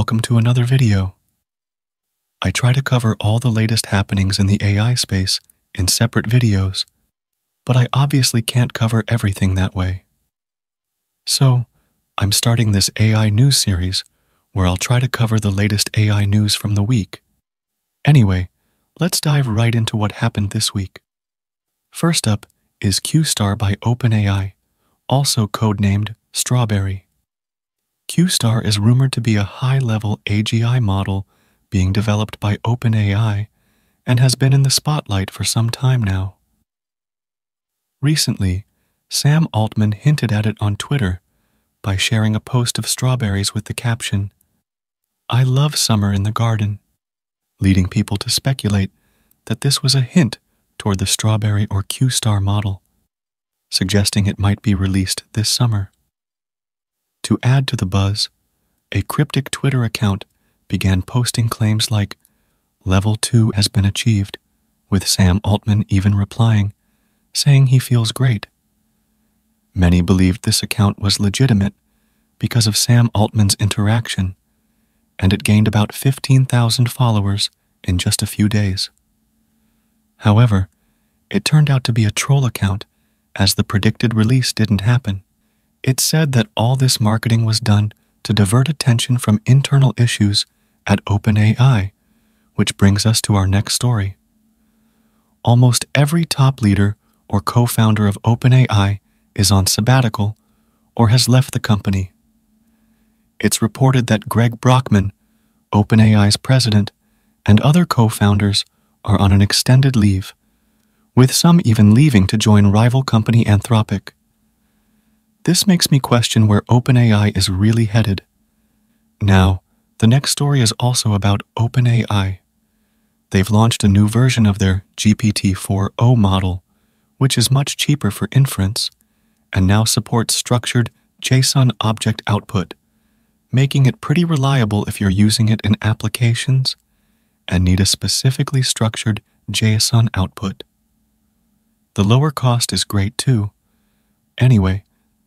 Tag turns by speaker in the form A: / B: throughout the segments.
A: Welcome to another video. I try to cover all the latest happenings in the AI space in separate videos, but I obviously can't cover everything that way. So, I'm starting this AI news series where I'll try to cover the latest AI news from the week. Anyway, let's dive right into what happened this week. First up is QStar by OpenAI, also codenamed Strawberry. QStar is rumored to be a high-level AGI model being developed by OpenAI and has been in the spotlight for some time now. Recently, Sam Altman hinted at it on Twitter by sharing a post of strawberries with the caption, I love summer in the garden, leading people to speculate that this was a hint toward the strawberry or Q-star model, suggesting it might be released this summer. To add to the buzz, a cryptic Twitter account began posting claims like, Level 2 has been achieved, with Sam Altman even replying, saying he feels great. Many believed this account was legitimate because of Sam Altman's interaction, and it gained about 15,000 followers in just a few days. However, it turned out to be a troll account as the predicted release didn't happen. It said that all this marketing was done to divert attention from internal issues at OpenAI, which brings us to our next story. Almost every top leader or co founder of OpenAI is on sabbatical or has left the company. It's reported that Greg Brockman, OpenAI's president, and other co founders are on an extended leave, with some even leaving to join rival company Anthropic. This makes me question where OpenAI is really headed. Now, the next story is also about OpenAI. They've launched a new version of their GPT 4o model, which is much cheaper for inference and now supports structured JSON object output, making it pretty reliable if you're using it in applications and need a specifically structured JSON output. The lower cost is great too. Anyway,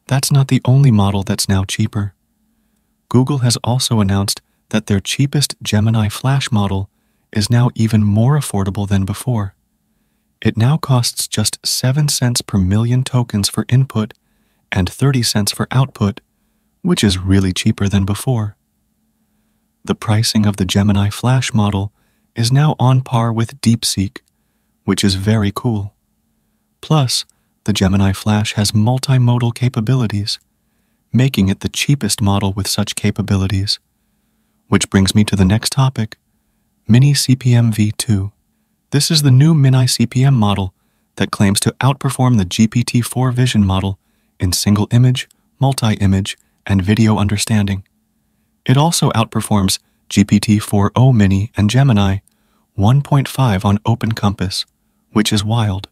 A: that's not the only model that's now cheaper. Google has also announced that their cheapest Gemini Flash model is now even more affordable than before. It now costs just 7 cents per million tokens for input and 30 cents for output, which is really cheaper than before. The pricing of the Gemini Flash model is now on par with DeepSeek, which is very cool. Plus, the Gemini Flash has multimodal capabilities, making it the cheapest model with such capabilities. Which brings me to the next topic, Mini CPM v2. This is the new Mini CPM model that claims to outperform the GPT-4 vision model in single image, multi-image, and video understanding. It also outperforms GPT-4o Mini and Gemini 1.5 on OpenCompass, which is wild.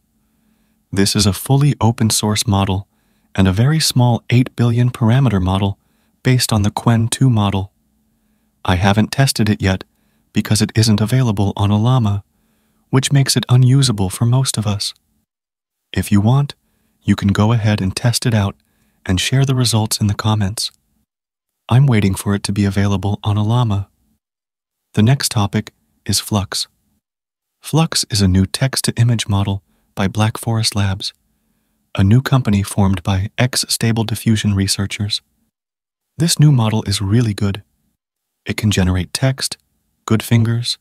A: This is a fully open source model and a very small 8 billion parameter model based on the Qwen 2 model. I haven't tested it yet because it isn't available on Ollama, which makes it unusable for most of us. If you want, you can go ahead and test it out and share the results in the comments. I'm waiting for it to be available on Ollama. The next topic is Flux. Flux is a new text-to-image model by Black Forest Labs, a new company formed by ex-Stable Diffusion researchers. This new model is really good. It can generate text, good fingers,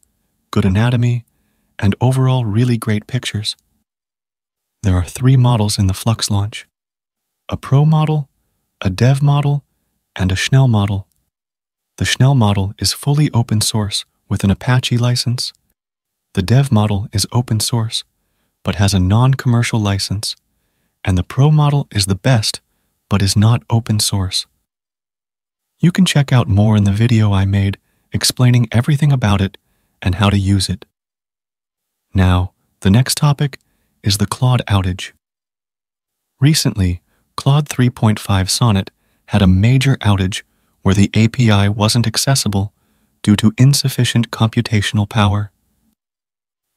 A: good anatomy, and overall really great pictures. There are three models in the Flux launch, a Pro model, a Dev model, and a Schnell model. The Schnell model is fully open source with an Apache license. The Dev model is open source, but has a non-commercial license, and the Pro model is the best, but is not open source. You can check out more in the video I made explaining everything about it and how to use it. Now, the next topic is the Claude outage. Recently, Claude 3.5 Sonnet had a major outage where the API wasn't accessible due to insufficient computational power.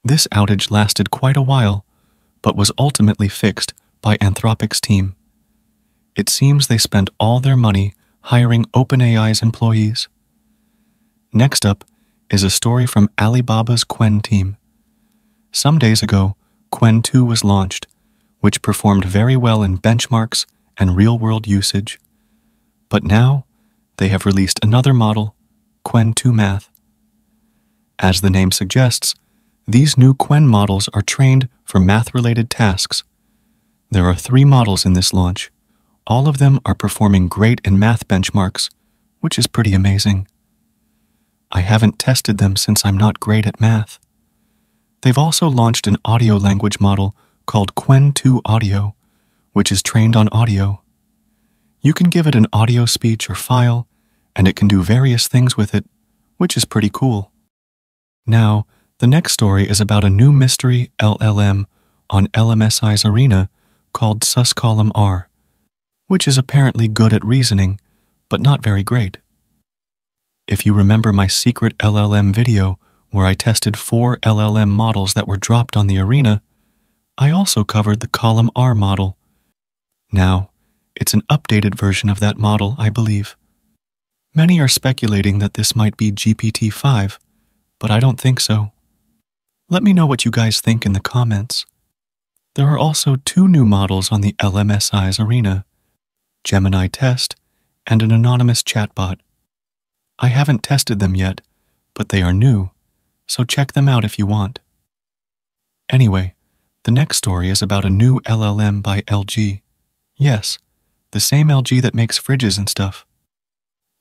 A: This outage lasted quite a while, but was ultimately fixed by Anthropic's team. It seems they spent all their money hiring OpenAI's employees. Next up is a story from Alibaba's Qwen team. Some days ago, Qwen 2 was launched, which performed very well in benchmarks and real world usage. But now, they have released another model, Qwen 2 Math. As the name suggests, these new Qwen models are trained for math related tasks. There are three models in this launch. All of them are performing great in math benchmarks, which is pretty amazing. I haven't tested them since I'm not great at math. They've also launched an audio language model called Qwen 2 Audio, which is trained on audio. You can give it an audio speech or file, and it can do various things with it, which is pretty cool. Now, the next story is about a new mystery LLM on LMSys arena called Sus-Column-R, which is apparently good at reasoning, but not very great. If you remember my secret LLM video where I tested four LLM models that were dropped on the arena, I also covered the Column R model. Now, it's an updated version of that model, I believe. Many are speculating that this might be GPT 5, but I don't think so. Let me know what you guys think in the comments. There are also two new models on the LMSys arena Gemini Test and an anonymous chatbot. I haven't tested them yet, but they are new, so check them out if you want. Anyway, the next story is about a new LLM by LG. Yes, the same LG that makes fridges and stuff.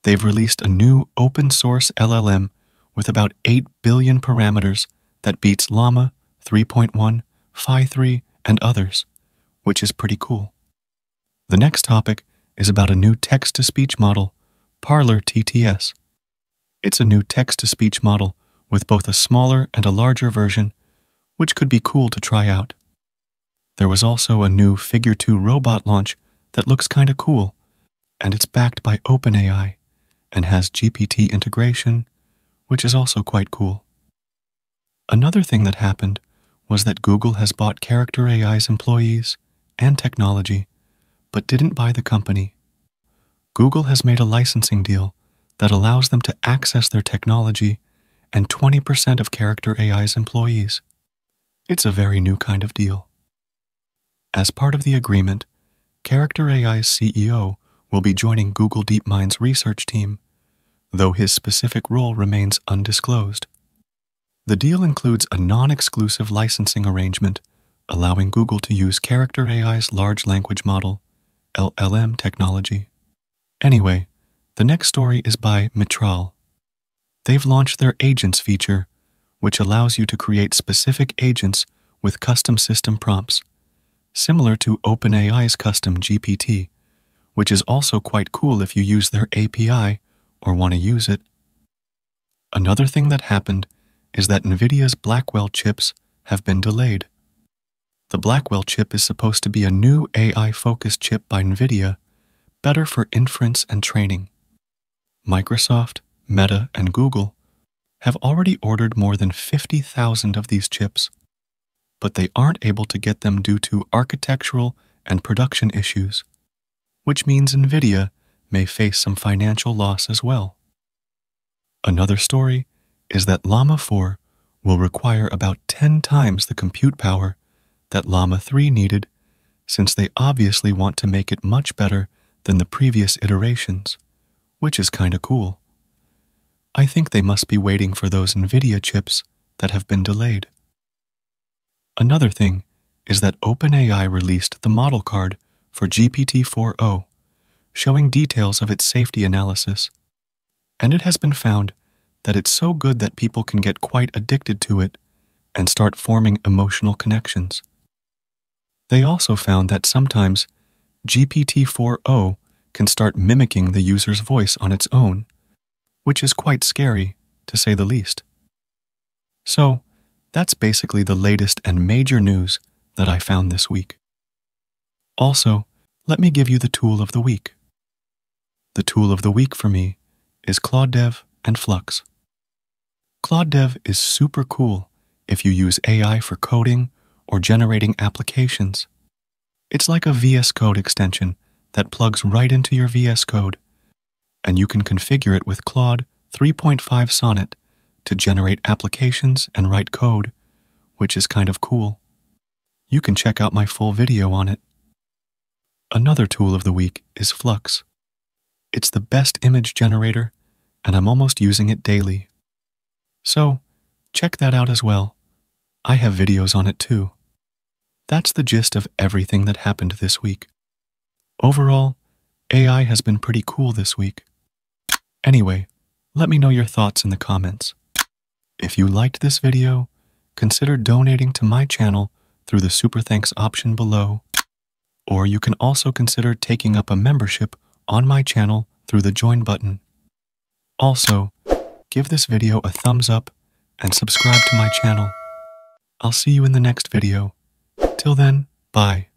A: They've released a new open source LLM with about 8 billion parameters that beats Llama 3.1, Phi 3, and others, which is pretty cool. The next topic is about a new text to speech model, Parler TTS. It's a new text to speech model with both a smaller and a larger version, which could be cool to try out. There was also a new Figure 2 robot launch that looks kinda cool, and it's backed by OpenAI and has GPT integration, which is also quite cool. Another thing that happened was that Google has bought Character AI's employees and technology, but didn't buy the company. Google has made a licensing deal that allows them to access their technology and 20% of Character AI's employees. It's a very new kind of deal. As part of the agreement, Character AI's CEO will be joining Google DeepMind's research team, though his specific role remains undisclosed. The deal includes a non exclusive licensing arrangement allowing Google to use Character AI's large language model, LLM technology. Anyway, the next story is by Mistral. They've launched their Agents feature, which allows you to create specific agents with custom system prompts, similar to OpenAI's custom GPT, which is also quite cool if you use their API or want to use it. Another thing that happened is that NVIDIA's Blackwell chips have been delayed. The Blackwell chip is supposed to be a new AI focused chip by NVIDIA, better for inference and training. Microsoft, Meta, and Google have already ordered more than 50,000 of these chips, but they aren't able to get them due to architectural and production issues, which means NVIDIA may face some financial loss as well. Another story is that Llama 4 will require about 10 times the compute power that Llama 3 needed, since they obviously want to make it much better than the previous iterations which is kinda cool. I think they must be waiting for those NVIDIA chips that have been delayed. Another thing is that OpenAI released the model card for GPT 4o, showing details of its safety analysis. And it has been found that it's so good that people can get quite addicted to it and start forming emotional connections. They also found that sometimes GPT 4o can start mimicking the user's voice on its own, which is quite scary, to say the least. So, that's basically the latest and major news that I found this week. Also, let me give you the tool of the week. The tool of the week for me is Claude Dev and Flux. Claude Dev is super cool if you use AI for coding or generating applications. It's like a VS Code extension that plugs right into your VS Code, and you can configure it with Claude 3.5 Sonnet to generate applications and write code, which is kind of cool. You can check out my full video on it. Another tool of the week is Flux. It's the best image generator, and I'm almost using it daily. So, check that out as well. I have videos on it too. That's the gist of everything that happened this week. Overall, AI has been pretty cool this week. Anyway, let me know your thoughts in the comments. If you liked this video, consider donating to my channel through the Super Thanks option below, or you can also consider taking up a membership on my channel through the Join button. Also, give this video a thumbs up and subscribe to my channel. I'll see you in the next video. Till then, bye.